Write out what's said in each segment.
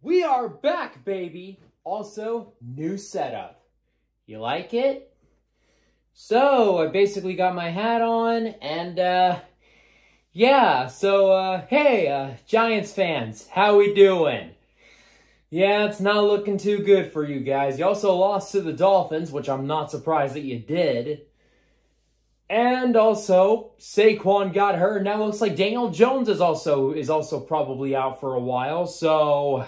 We are back, baby. Also, new setup. You like it? So, I basically got my hat on, and, uh, yeah, so, uh, hey, uh, Giants fans, how we doing? Yeah, it's not looking too good for you guys. You also lost to the Dolphins, which I'm not surprised that you did. And also, Saquon got hurt. Now it looks like Daniel Jones is also is also probably out for a while. So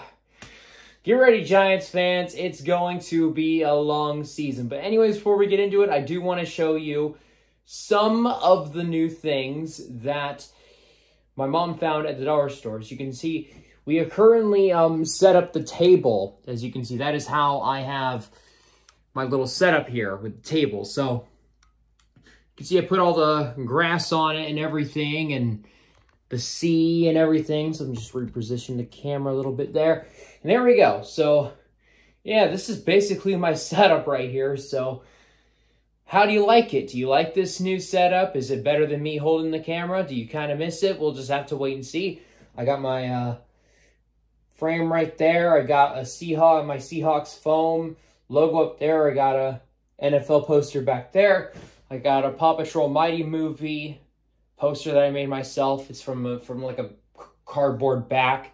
get ready, Giants fans. It's going to be a long season. But anyways, before we get into it, I do want to show you some of the new things that my mom found at the dollar store. As you can see, we are currently um, set up the table. As you can see, that is how I have my little setup here with the table. So you can see I put all the grass on it and everything and the sea and everything. So I'm just reposition the camera a little bit there. And there we go. So yeah, this is basically my setup right here. So how do you like it? Do you like this new setup? Is it better than me holding the camera? Do you kind of miss it? We'll just have to wait and see. I got my uh, frame right there. I got a Seahawk, my Seahawks foam logo up there. I got a NFL poster back there. I got a Paw Patrol Mighty movie poster that I made myself. It's from a, from like a cardboard back.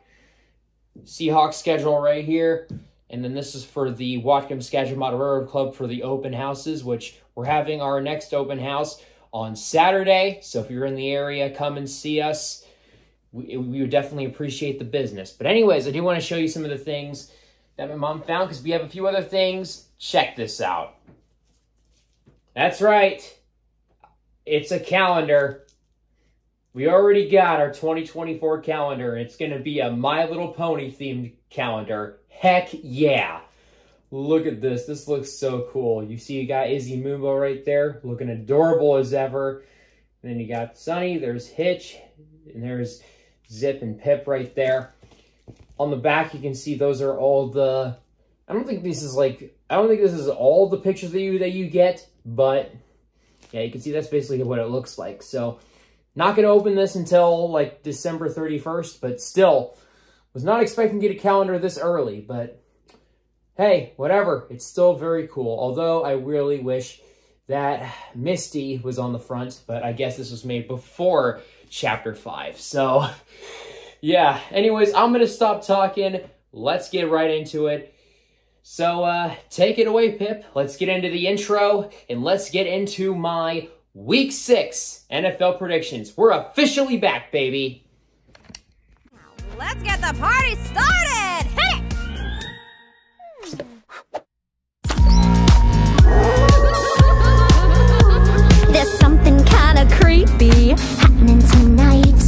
Seahawks schedule right here. And then this is for the Watkins Schedule Model Railroad Club for the open houses, which we're having our next open house on Saturday. So if you're in the area, come and see us we, we would definitely appreciate the business. But anyways, I do want to show you some of the things that my mom found because we have a few other things. Check this out. That's right. It's a calendar. We already got our 2024 calendar. It's going to be a My Little Pony themed calendar. Heck yeah. Look at this. This looks so cool. You see you got Izzy Moonbow right there, looking adorable as ever. And then you got Sunny, there's Hitch, and there's Zip and Pip right there. On the back, you can see those are all the... I don't think this is like... I don't think this is all the pictures that you, that you get, but yeah, you can see that's basically what it looks like. So, not going to open this until like December 31st, but still, was not expecting to get a calendar this early, but hey, whatever. It's still very cool. Although I really wish that Misty was on the front, but I guess this was made before chapter 5. So, yeah. Anyways, I'm going to stop talking. Let's get right into it. So, uh, take it away, Pip. Let's get into the intro, and let's get into my Week 6 NFL predictions. We're officially back, baby. Let's get the party started! Hit it! There's something kinda creepy happening tonight.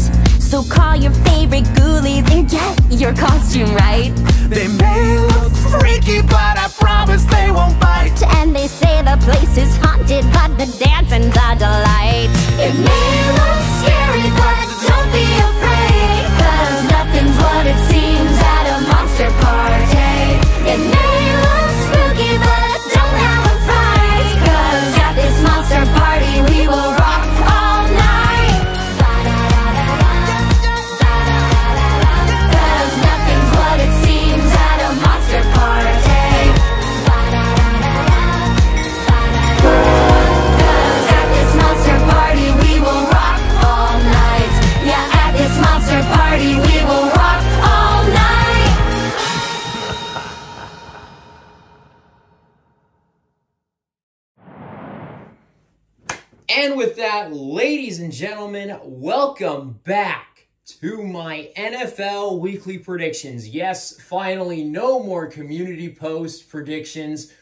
So call your favorite ghoulies and get your costume right. They may look freaky, but I promise they won't bite. And they say the place is haunted, but the dancing's a delight. It may look scary, but don't be afraid. Cause nothing's what it seems at a monster party. It may that, ladies and gentlemen, welcome back to my NFL weekly predictions. Yes, finally, no more community post predictions.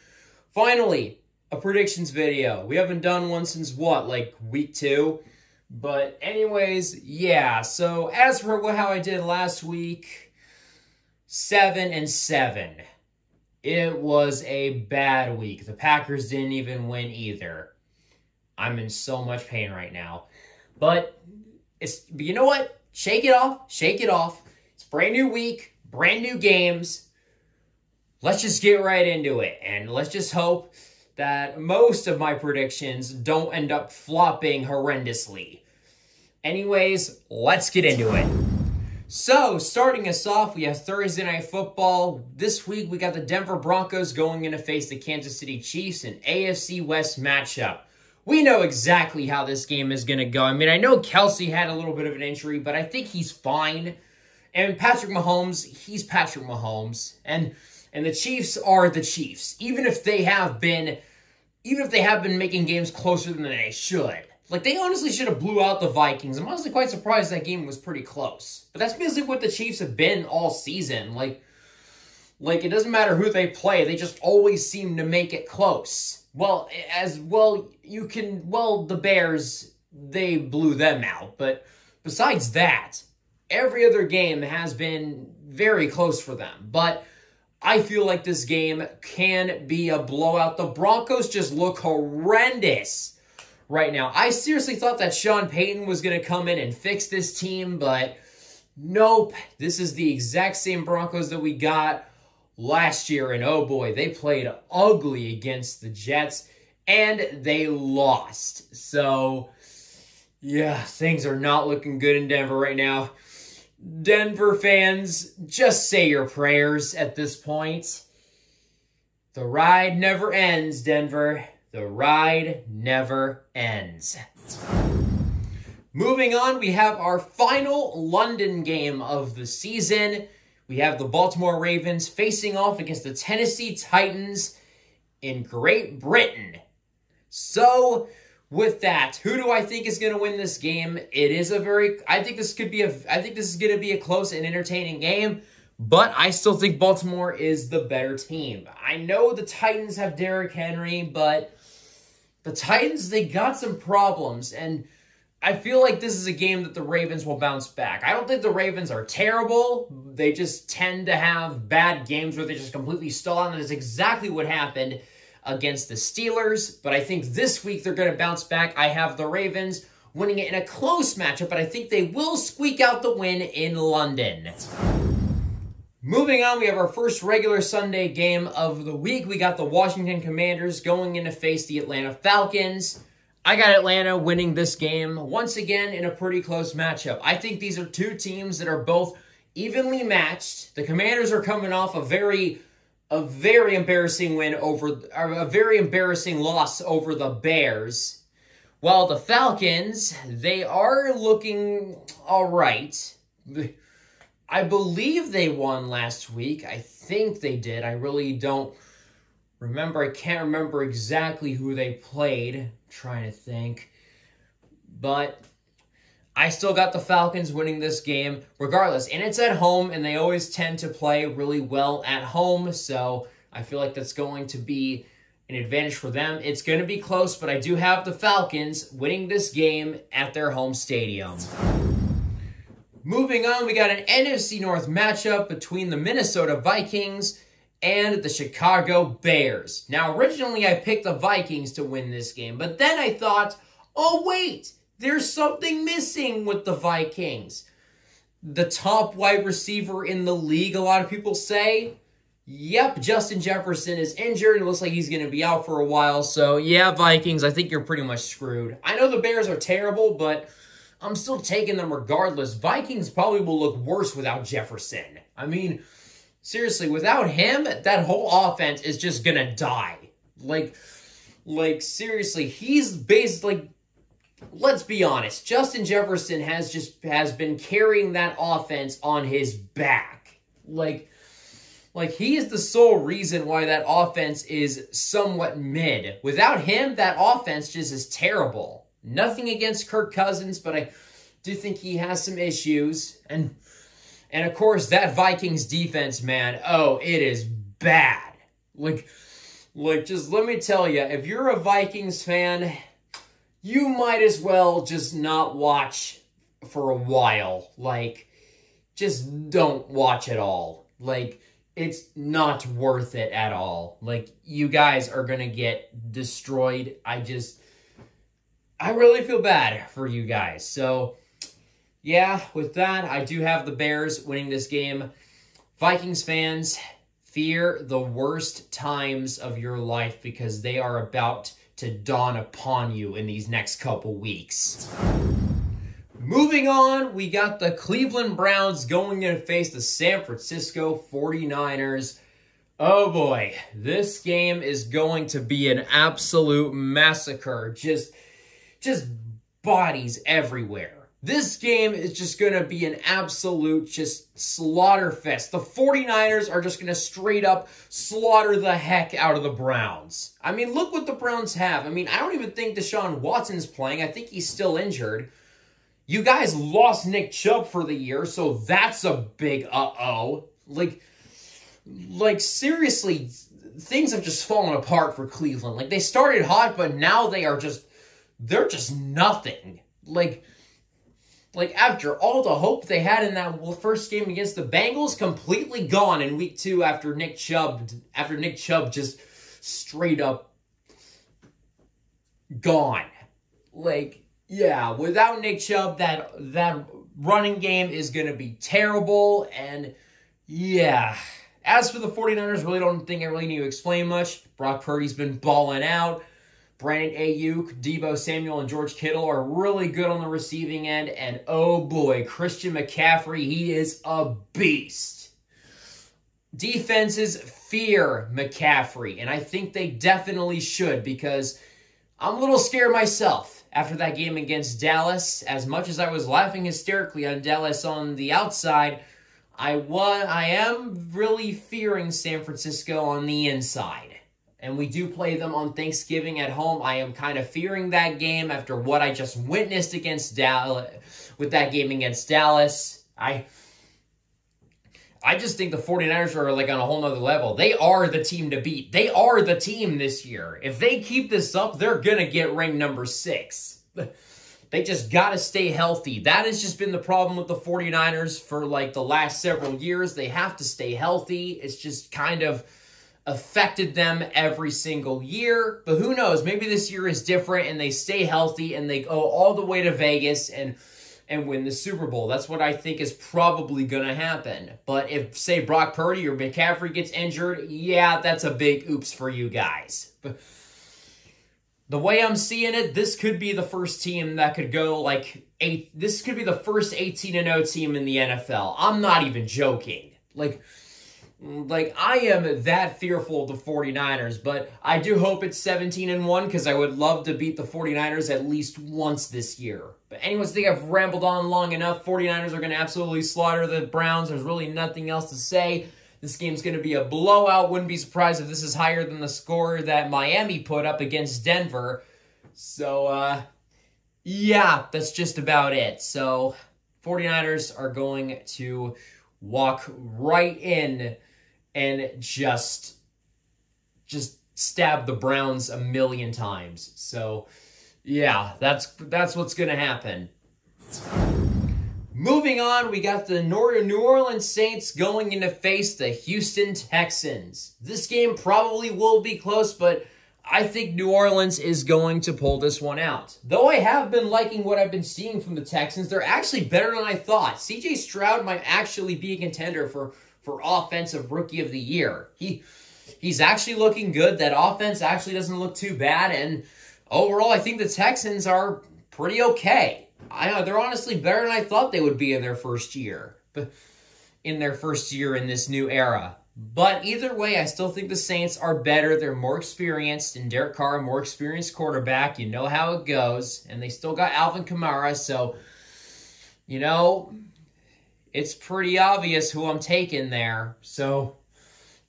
Finally, a predictions video. We haven't done one since what, like week two? But anyways, yeah. So as for how I did last week, seven and seven. It was a bad week. The Packers didn't even win either. I'm in so much pain right now. But it's you know what? Shake it off. Shake it off. It's brand new week, brand new games. Let's just get right into it. And let's just hope that most of my predictions don't end up flopping horrendously. Anyways, let's get into it. So, starting us off, we have Thursday Night Football. This week, we got the Denver Broncos going in to face the Kansas City Chiefs in AFC West matchup. We know exactly how this game is going to go. I mean, I know Kelce had a little bit of an injury, but I think he's fine. And Patrick Mahomes, he's Patrick Mahomes. And and the Chiefs are the Chiefs. Even if they have been even if they have been making games closer than they should. Like, they honestly should have blew out the Vikings. I'm honestly quite surprised that game was pretty close. But that's basically what the Chiefs have been all season. Like, like it doesn't matter who they play. They just always seem to make it close. Well, as well, you can, well, the Bears, they blew them out. But besides that, every other game has been very close for them. But I feel like this game can be a blowout. The Broncos just look horrendous right now. I seriously thought that Sean Payton was going to come in and fix this team, but nope. This is the exact same Broncos that we got last year, and oh boy, they played ugly against the Jets, and they lost. So, yeah, things are not looking good in Denver right now. Denver fans, just say your prayers at this point. The ride never ends, Denver. The ride never ends. Moving on, we have our final London game of the season. We have the Baltimore Ravens facing off against the Tennessee Titans in Great Britain. So, with that, who do I think is going to win this game? It is a very, I think this could be a, I think this is going to be a close and entertaining game, but I still think Baltimore is the better team. I know the Titans have Derrick Henry, but the Titans, they got some problems, and I feel like this is a game that the Ravens will bounce back. I don't think the Ravens are terrible. They just tend to have bad games where they just completely stall, and that's exactly what happened against the Steelers. But I think this week they're going to bounce back. I have the Ravens winning it in a close matchup, but I think they will squeak out the win in London. Moving on, we have our first regular Sunday game of the week. We got the Washington Commanders going in to face the Atlanta Falcons. I got Atlanta winning this game once again in a pretty close matchup. I think these are two teams that are both evenly matched. The Commanders are coming off a very a very embarrassing win over a very embarrassing loss over the Bears. While the Falcons, they are looking all right. I believe they won last week. I think they did. I really don't remember. I can't remember exactly who they played. I'm trying to think. But I still got the Falcons winning this game regardless. And it's at home, and they always tend to play really well at home. So I feel like that's going to be an advantage for them. It's going to be close, but I do have the Falcons winning this game at their home stadium. Moving on, we got an NFC North matchup between the Minnesota Vikings and the Chicago Bears. Now, originally I picked the Vikings to win this game, but then I thought, oh wait, there's something missing with the Vikings. The top wide receiver in the league, a lot of people say. Yep, Justin Jefferson is injured. It looks like he's going to be out for a while. So, yeah, Vikings, I think you're pretty much screwed. I know the Bears are terrible, but I'm still taking them regardless. Vikings probably will look worse without Jefferson. I mean, seriously, without him, that whole offense is just to die. Like, like, seriously, he's basically let's be honest, Justin Jefferson has just has been carrying that offense on his back. Like like he is the sole reason why that offense is somewhat mid. Without him, that offense just is terrible. Nothing against Kirk Cousins, but I do think he has some issues and and of course that Vikings defense, man, oh, it is bad. Like like just let me tell you, if you're a Vikings fan, you might as well just not watch for a while. Like, just don't watch at all. Like, it's not worth it at all. Like, you guys are going to get destroyed. I just, I really feel bad for you guys. So, yeah, with that, I do have the Bears winning this game. Vikings fans, fear the worst times of your life because they are about to dawn upon you in these next couple weeks. Moving on, we got the Cleveland Browns going to face the San Francisco 49ers. Oh boy, this game is going to be an absolute massacre. Just just bodies everywhere. This game is just going to be an absolute just slaughter fest. The 49ers are just going to straight up slaughter the heck out of the Browns. I mean, look what the Browns have. I mean, I don't even think Deshaun Watson's playing. I think he's still injured. You guys lost Nick Chubb for the year, so that's a big uh-oh. Like, like seriously, things have just fallen apart for Cleveland. Like, they started hot, but now they are just, they're just nothing. Like, like after all the hope they had in that first game against the Bengals, completely gone in week two after Nick Chubb after Nick Chubb just straight up gone. Like, yeah, without Nick Chubb, that that running game is gonna be terrible. And yeah. As for the 49ers, really don't think I really need to explain much. Brock Purdy's been balling out. Brandon Aiyuk, Deebo Samuel, and George Kittle are really good on the receiving end. And oh boy, Christian McCaffrey, he is a beast. Defenses fear McCaffrey, and I think they definitely should because I'm a little scared myself after that game against Dallas. As much as I was laughing hysterically on Dallas on the outside, I was I am really fearing San Francisco on the inside and we do play them on Thanksgiving at home. I am kind of fearing that game after what I just witnessed against Dallas with that game against Dallas. I I just think the 49ers are like on a whole nother level. They are the team to beat. They are the team this year. If they keep this up, they're going to get ranked number six. They just got to stay healthy. That has just been the problem with the 49ers for like the last several years. They have to stay healthy. It's just kind of affected them every single year. But who knows? Maybe this year is different and they stay healthy and they go all the way to Vegas and and win the Super Bowl. That's what I think is probably going to happen. But if, say, Brock Purdy or McCaffrey gets injured, yeah, that's a big oops for you guys. But the way I'm seeing it, this could be the first team that could go like eight. This could be the first 18 0 team in the NFL. I'm not even joking. Like, like I am that fearful of the 49ers, but I do hope it's 17 and 1 because I would love to beat the 49ers at least once this year. But anyways, I think I've rambled on long enough. 49ers are going to absolutely slaughter the Browns. There's really nothing else to say. This game's going to be a blowout. Wouldn't be surprised if this is higher than the score that Miami put up against Denver. So, uh, yeah, that's just about it. So, 49ers are going to walk right in and just just stab the Browns a million times. So, yeah, that's that's what's to happen. Moving on, we got the New Orleans Saints going in to face the Houston Texans. This game probably will be close, but I think New Orleans is going to pull this one out. Though I have been liking what I've been seeing from the Texans, they're actually better than I thought. CJ Stroud might actually be a contender for for offensive rookie of the year. He he's actually looking good. That offense actually doesn't look too bad and overall I think the Texans are pretty okay. I know they're honestly better than I thought they would be in their first year. But in their first year in this new era. But either way, I still think the Saints are better. They're more experienced, and Derek Carr, more experienced quarterback. You know how it goes. And they still got Alvin Kamara, so, you know, it's pretty obvious who I'm taking there. So,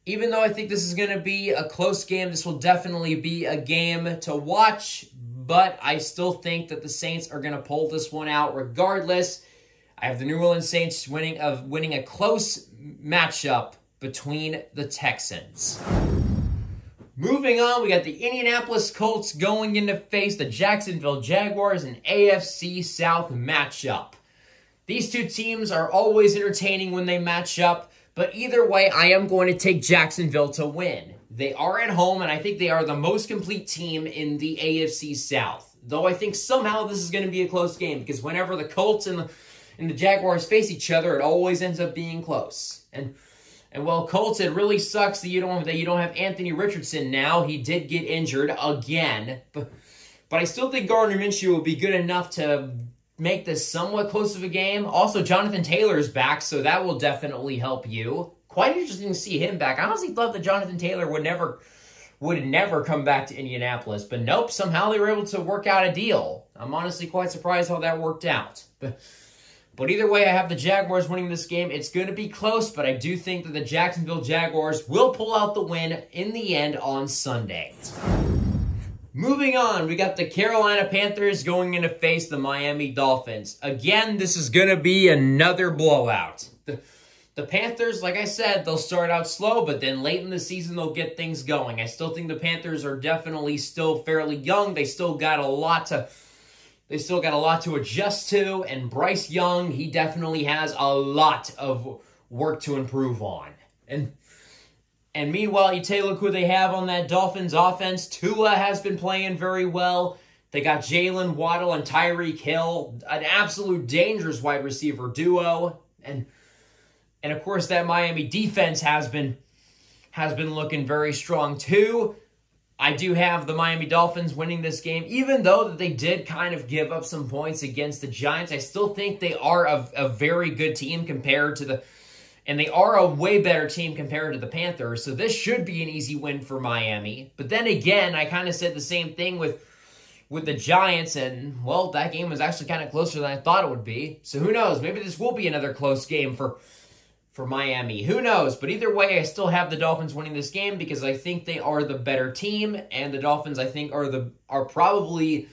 even though I think this is going to be a close game, this will definitely be a game to watch. But I still think that the Saints are going to pull this one out regardless. I have the New Orleans Saints winning of winning a close matchup between the Texans. Moving on, we got the Indianapolis Colts going in to face the Jacksonville Jaguars in AFC South matchup. These two teams are always entertaining when they match up, but either way, I am going to take Jacksonville to win. They are at home, and I think they are the most complete team in the AFC South. Though I think somehow this is going to be a close game, because whenever the Colts and the, and the Jaguars face each other, it always ends up being close. And and well, Colts, it really sucks that you don't that you don't have Anthony Richardson now. He did get injured again, but but I still think Gardner Minshew will be good enough to make this somewhat close of a game. Also, Jonathan Taylor is back, so that will definitely help you. Quite interesting to see him back. I honestly thought that Jonathan Taylor would never would never come back to Indianapolis, but nope, somehow they were able to work out a deal. I'm honestly quite surprised how that worked out. But, either way, I have the Jaguars winning this game. It's going to be close, but I do think that the Jacksonville Jaguars will pull out the win in the end on Sunday. Moving on, we got the Carolina Panthers going in to face the Miami Dolphins. Again, this is going to be another blowout. The, the Panthers, like I said, they'll start out slow, but then late in the season, they'll get things going. I still think the Panthers are definitely still fairly young. They still got a lot to... They still got a lot to adjust to, and Bryce Young, he definitely has a lot of work to improve on. And and meanwhile, you take a look who they have on that Dolphins offense. Tua has been playing very well. They got Jaylen Waddle and Tyreek Hill, an absolute dangerous wide receiver duo. And and of course that Miami defense has been has been looking very strong too. I do have the Miami Dolphins winning this game, even though that they did kind of give up some points against the Giants. I still think they are a, a very good team compared to the, and they are a way better team compared to the Panthers. So this should be an easy win for Miami. But then again, I kind of said the same thing with with the Giants, and well, that game was actually kind of closer than I thought it would be. So who knows? Maybe this will be another close game for for Miami. Who knows? But either way, I still have the Dolphins winning this game because I think they are the better team, and the Dolphins I think are the are probably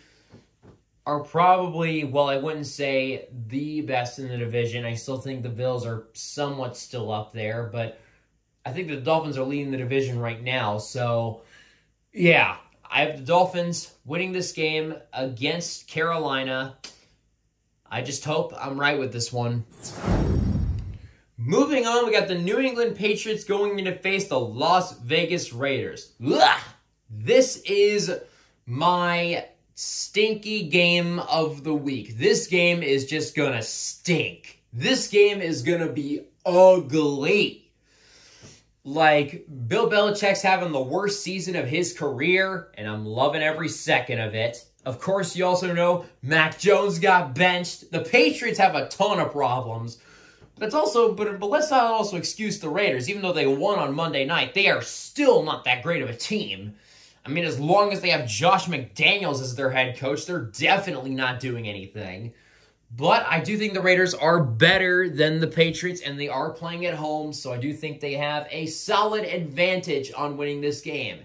are probably well, I wouldn't say the best in the division. I still think the Bills are somewhat still up there, but I think the Dolphins are leading the division right now. So yeah, I have the Dolphins winning this game against Carolina. I just hope I'm right with this one. Moving on, we got the New England Patriots going in to face the Las Vegas Raiders. Ugh! This is my stinky game of the week. This game is just gonna stink. This game is gonna be ugly. Like, Bill Belichick's having the worst season of his career, and I'm loving every second of it. Of course, you also know Mac Jones got benched. The Patriots have a ton of problems. That's also, but, but let's not also excuse the Raiders. Even though they won on Monday night, they are still not that great of a team. I mean, as long as they have Josh McDaniels as their head coach, they're definitely not doing anything. But I do think the Raiders are better than the Patriots, and they are playing at home, so I do think they have a solid advantage on winning this game.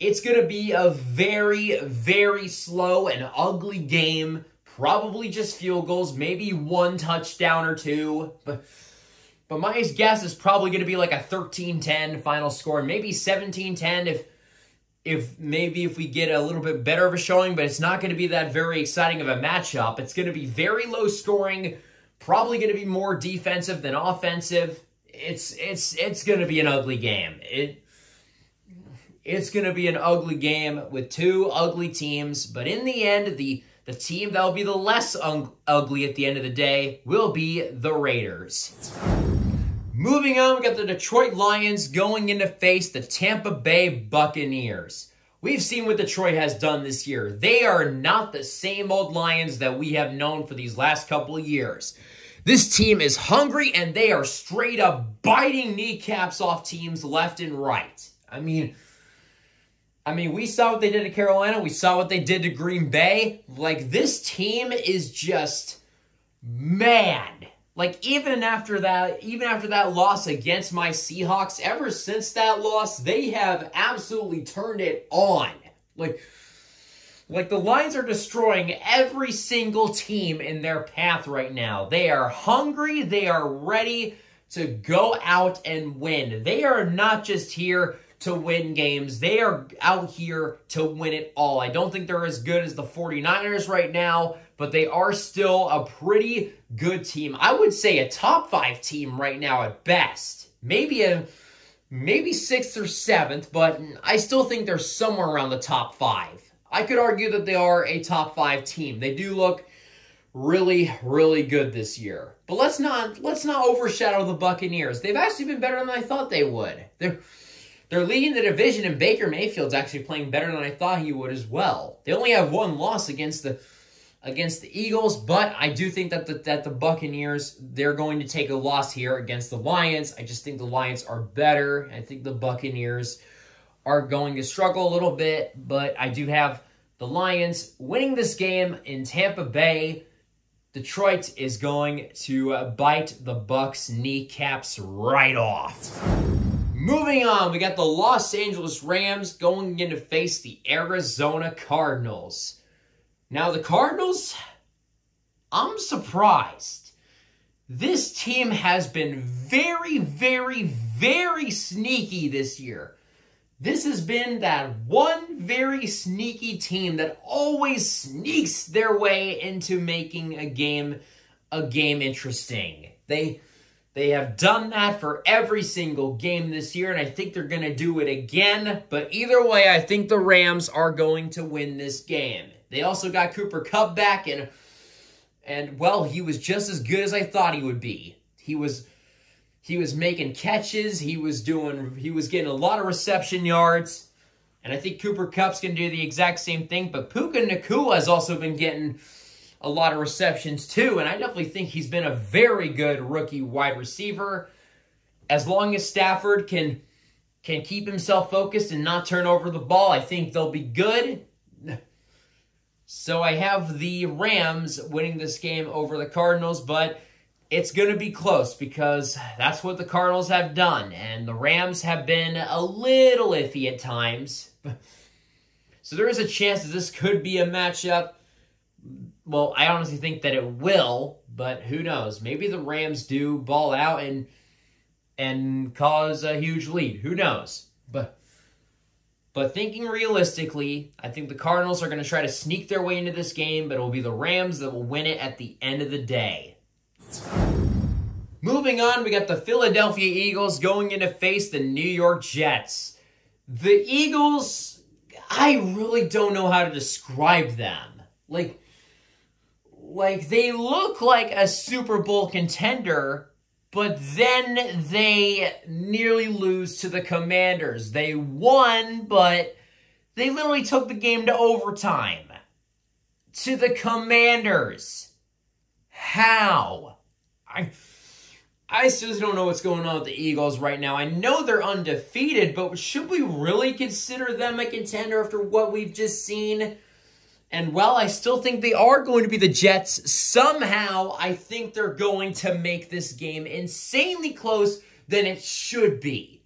It's going to be a very, very slow and ugly game probably just field goals, maybe one touchdown or two. But but my guess is probably going to be like a 13-10 final score, maybe 17-10 if if maybe if we get a little bit better of a showing, but it's not going to be that very exciting of a matchup. It's going to be very low scoring, probably going to be more defensive than offensive. It's it's it's going to be an ugly game. It it's going to be an ugly game with two ugly teams, but in the end the the team that will be the less ugly at the end of the day will be the Raiders. Moving on, we got the Detroit Lions going in to face the Tampa Bay Buccaneers. We've seen what Detroit has done this year. They are not the same old Lions that we have known for these last couple of years. This team is hungry and they are straight up biting kneecaps off teams left and right. I mean, I mean, we saw what they did to Carolina. We saw what they did to Green Bay. Like, this team is just mad. Like, even after that, even after that loss against my Seahawks, ever since that loss, they have absolutely turned it on. Like, like the Lions are destroying every single team in their path right now. They are hungry. They are ready to go out and win. They are not just here to win games. They are out here to win it all. I don't think they're as good as the 49ers right now, but they are still a pretty good team. I would say a top five team right now at best. Maybe a maybe sixth or seventh, but I still think they're somewhere around the top five. I could argue that they are a top five team. They do look really, really good this year. But let's not let's not overshadow the Buccaneers. They've actually been better than I thought they would. They're they're leading the division, and Baker Mayfield's actually playing better than I thought he would as well. They only have one loss against the against the Eagles, but I do think that the, that the Buccaneers, they're going to take a loss here against the Lions. I just think the Lions are better. I think the Buccaneers are going to struggle a little bit, but I do have the Lions winning this game in Tampa Bay. Detroit is going to uh, bite the Bucks kneecaps right off. Moving on, we got the Los Angeles Rams going in to face the Arizona Cardinals. Now, the Cardinals, I'm surprised. This team has been very, very, very sneaky this year. This has been that one very sneaky team that always sneaks their way into making a game a game interesting. They they have done that for every single game this year, and I think they're going to do it again. But either way, I think the Rams are going to win this game. They also got Cooper Kupp back, and and well, he was just as good as I thought he would be. He was he was making catches. He was doing. He was getting a lot of reception yards, and I think Cooper Kupp's gonna do the exact same thing. But Puka Nacua has also been getting a lot of receptions too, and I definitely think he's been a very good rookie wide receiver. As long as Stafford can can keep himself focused and not turn over the ball, I think they'll be good. So I have the Rams winning this game over the Cardinals, but it's going to be close because that's what the Cardinals have done, and the Rams have been a little iffy at times. So there is a chance that this could be a matchup. Well, I honestly think that it will, but who knows? Maybe the Rams do ball out and and cause a huge lead. Who knows? But but thinking realistically, I think the Cardinals are going to try to sneak their way into this game, but it will be the Rams that will win it at the end of the day. Moving on, we got the Philadelphia Eagles going in to face the New York Jets. The Eagles, I really don't know how to describe them. Like, like they look like a Super Bowl contender, but then they nearly lose to the Commanders. They won, but they literally took the game to overtime. To the Commanders. How? I I just don't know what's going on with the Eagles right now. I know they're undefeated, but should we really consider them a contender after what we've just seen? And while I still think they are going to be the Jets, somehow I think they're going to make this game insanely close than it should be.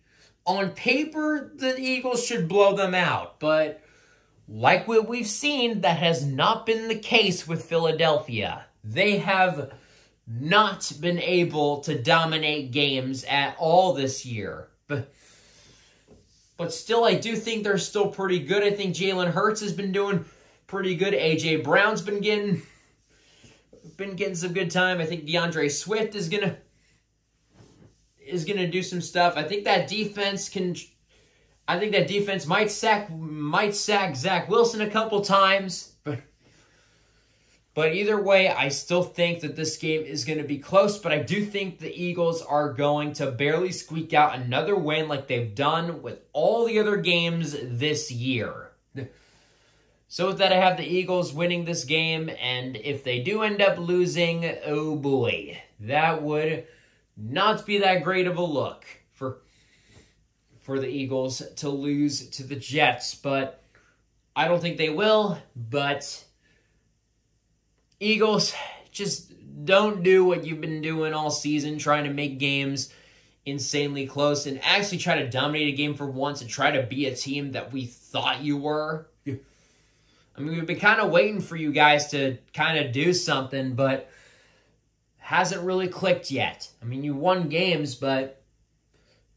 On paper, the Eagles should blow them out, but like what we've seen, that has not been the case with Philadelphia. They have not been able to dominate games at all this year. But but still, I do think they're still pretty good. I think Jalen Hurts has been doing pretty good. AJ Brown's been getting been getting some good time. I think D'Andre Swift is gonna is gonna do some stuff. I think that defense can. I think that defense might sack might sack Zach Wilson a couple times, but but either way, I still think that this game is going to be close, but I do think the Eagles are going to barely squeak out another win like they've done with all the other games this year. So with that, I have the Eagles winning this game, and if they do end up losing, oh boy, that would not be that great of a look for for the Eagles to lose to the Jets, but I don't think they will, but Eagles, just don't do what you've been doing all season, trying to make games insanely close and actually try to dominate a game for once and try to be a team that we thought you were. I mean, we've been kind of waiting for you guys to kind of do something, but hasn't really clicked yet. I mean, you won games, but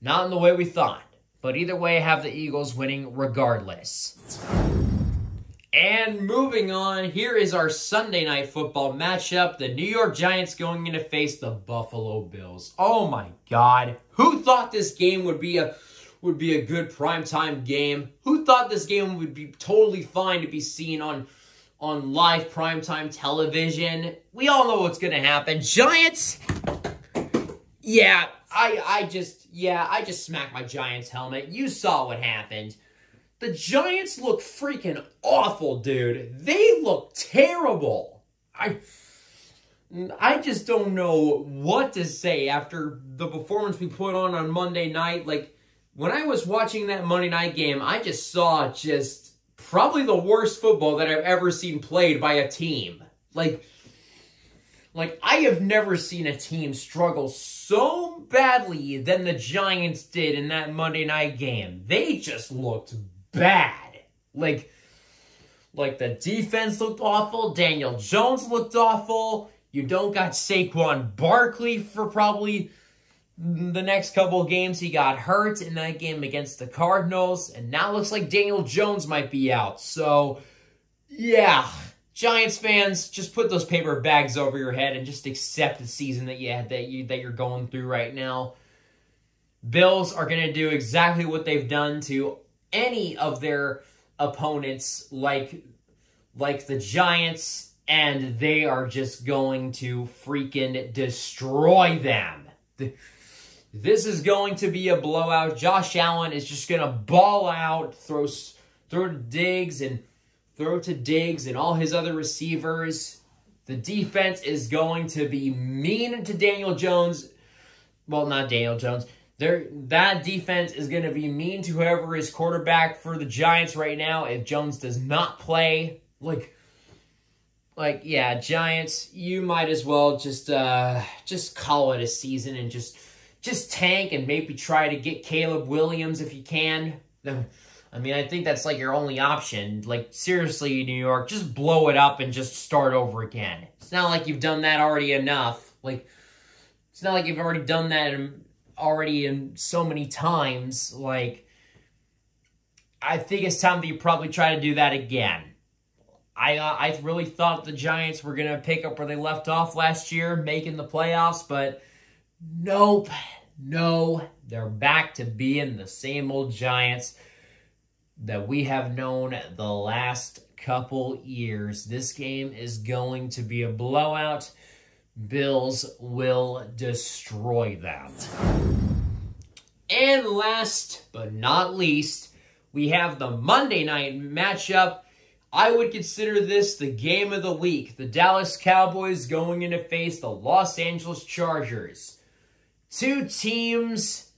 not in the way we thought. But either way, have the Eagles winning regardless. And moving on, here is our Sunday night football matchup. The New York Giants going in to face the Buffalo Bills. Oh my god. Who thought this game would be a would be a good primetime game? Who thought this game would be totally fine to be seen on on live primetime television? We all know what's gonna happen. Giants Yeah, I I just yeah, I just smacked my Giants helmet. You saw what happened. The Giants look freaking awful, dude. They look terrible. I I just don't know what to say after the performance we put on on Monday night. Like when I was watching that Monday night game, I just saw just probably the worst football that I've ever seen played by a team. Like like I have never seen a team struggle so badly than the Giants did in that Monday night game. They just looked bad. Like like the defense looked awful, Daniel Jones looked awful. You don't got Saquon Barkley for probably the next couple games. He got hurt in that game against the Cardinals, and now looks like Daniel Jones might be out. So, yeah, Giants fans, just put those paper bags over your head and just accept the season that you that you that you're going through right now. Bills are going to do exactly what they've done to any of their opponents like like the Giants and they are just going to freaking destroy them. This is going to be a blowout. Josh Allen is just going to ball out, throw throw to Diggs and throw to Diggs and all his other receivers. The defense is going to be mean to Daniel Jones. Well, not Daniel Jones. There, that defense is going to be mean to whoever is quarterback for the Giants right now. If Jones does not play, like, like yeah, Giants, you might as well just, uh, just call it a season and just, just tank and maybe try to get Caleb Williams if you can. I mean, I think that's like your only option. Like, seriously, New York, just blow it up and just start over again. It's not like you've done that already enough. Like, it's not like you've already done that already in so many times. Like, I think it's time that you probably try to do that again. I uh, I really thought the Giants were going to pick up where they left off last year, making the playoffs, but nope, no, they're back to being the same old Giants that we have known the last couple years. This game is going to be a blowout. Bills will destroy them. And last but not least, we have the Monday night matchup. I would consider this the game of the week. The Dallas Cowboys going in to face the Los Angeles Chargers. Two teams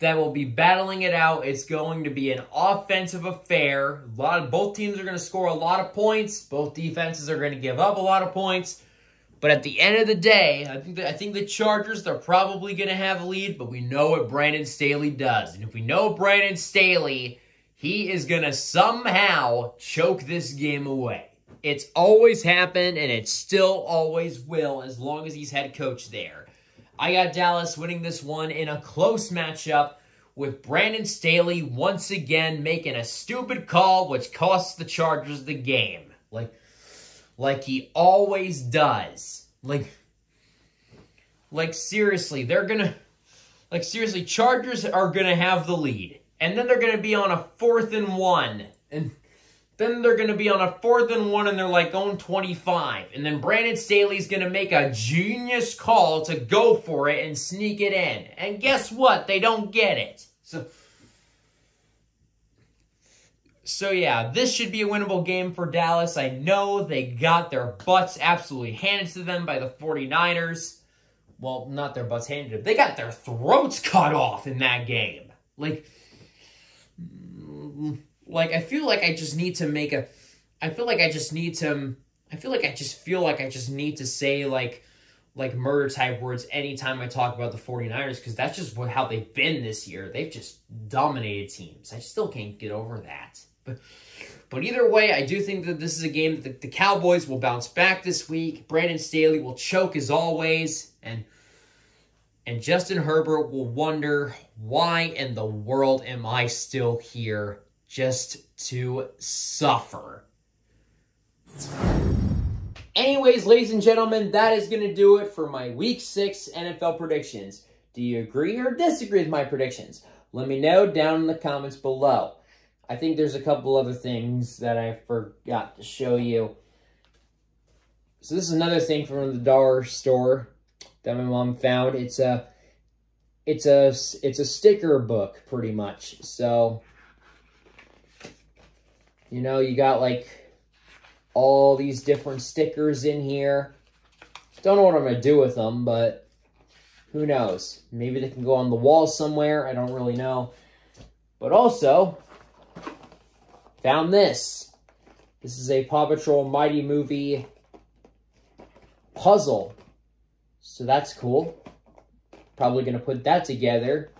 that will be battling it out. It's going to be an offensive affair. A lot of both teams are going to score a lot of points. Both defenses are going to give up a lot of points. But at the end of the day, I think that, I think the Chargers they're probably going to have a lead, but we know what Brandon Staley does. And if we know Brandon Staley, he is going to somehow choke this game away. It's always happened and it still always will as long as he's head coach there. I got Dallas winning this one in a close matchup with Brandon Staley once again making a stupid call which costs the Chargers the game. Like like he always does. Like like seriously, they're to like seriously Chargers are to have the lead. And then they're to be on a fourth and one. And then they're going to be on a fourth and one and they're like on 25. And then Brandon Staley's going to make a genius call to go for it and sneak it in. And guess what? They don't get it. So, so yeah, this should be a winnable game for Dallas. I know they got their butts absolutely handed to them by the 49ers. Well, not their butts handed to them. They got their throats cut off in that game. Like like I feel like I just need to make a I feel like I just need to I feel like I just feel like I just need to say like like murder type words anytime I talk about the 49ers because that's just what, how they've been this year. They've just dominated teams. I still can't get over that. But but either way, I do think that this is a game that the, the Cowboys will bounce back this week. Brandon Staley will choke as always and and Justin Herbert will wonder why in the world am I still here just to suffer. Anyways, ladies and gentlemen, that is going to do it for my Week 6 NFL predictions. Do you agree or disagree with my predictions? Let me know down in the comments below. I think there's a couple other things that I forgot to show you. So this is another thing from the dollar store that my mom found. It's a it's a it's a sticker book pretty much. So you know, you got like all these different stickers in here. Don't know what I'm going to do with them, but who knows? Maybe they can go on the wall somewhere. I don't really know. But also, found this. This is a Paw Patrol Mighty Movie puzzle. So that's cool. Probably going to put that together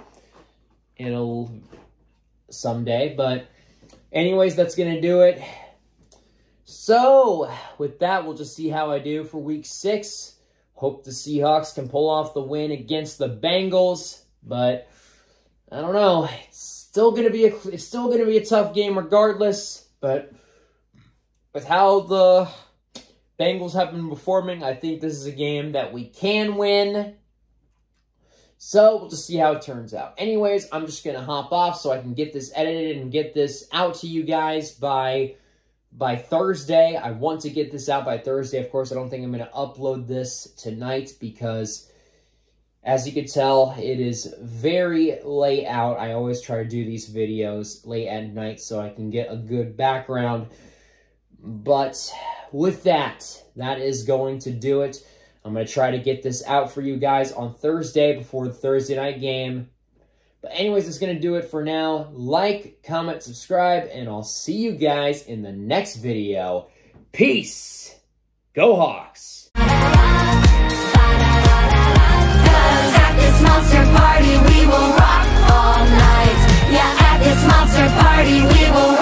in a someday. But anyways, that's going to do it. So, with that, we'll just see how I do for week six. Hope the Seahawks can pull off the win against the Bengals, but I don't know. It's still gonna be a it's still gonna be a tough game regardless. But with how the Bengals have been performing, I think this is a game that we can win. So we'll just see how it turns out. Anyways, I'm just gonna hop off so I can get this edited and get this out to you guys by by Thursday. I want to get this out by Thursday. Of course, I don't think I'm going to upload this tonight because, as you can tell, it is very late out. I always try to do these videos late at night so I can get a good background. But with that, that is going to do it. I'm going to try to get this out for you guys on Thursday before the Thursday night game. But anyways, that's going to do it for now. Like, comment, subscribe, and I'll see you guys in the next video. Peace! Go Hawks! party, we will rock all night. Yeah, at this monster party, we will